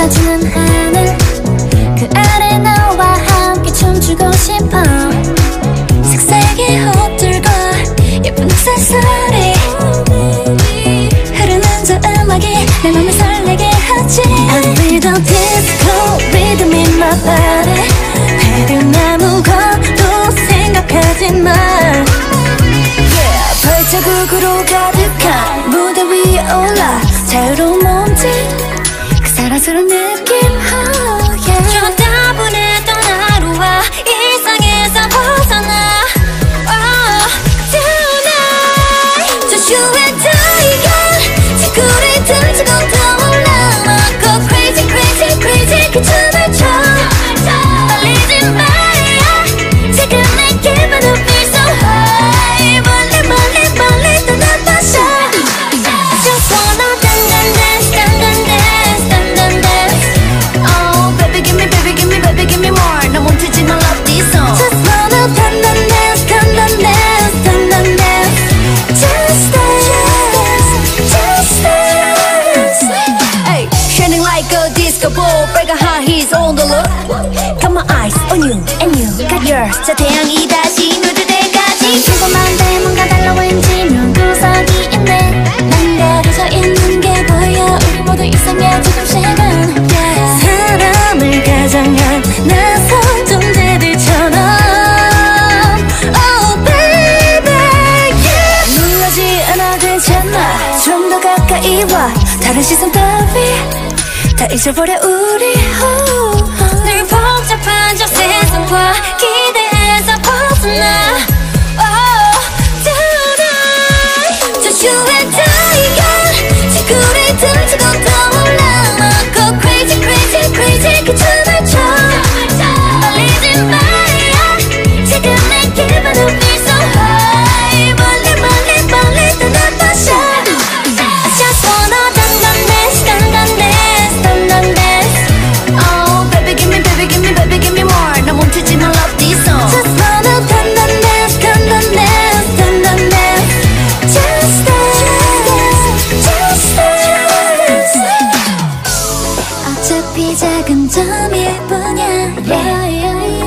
쏟아지는 하늘. 그 아래 너와 함께 춤추고 싶어. 색색의 옷들과 예쁜 액세서리. 흐르는 저 음악이 내 맘을 설레게 하지. I feel the disco rhythm in my body. 다른 아무것도 생각하지 마. Yeah, 발자국으로 가득한 무대 위에 올라. 새로운 사랑스러운 느낌 빨간 high heels on the look Got my eyes on you and you got yours 저 태양이 다시 누들 때까지. 평범한데 뭔가 달라 왠지 묘한 구석이 있네. 난 가려져 있는 게 보여. 우리 모두 이상해 조금씩은 사람을 가장한 낯선 존재들처럼. Oh baby yeah. 놀라지 않아 괜찮아. 좀 더 가까이 와. 다른 시선 따위 다 잊어버려 우리. 늘 복잡한 저 세상과 점일 뿐이야 yeah, yeah, yeah.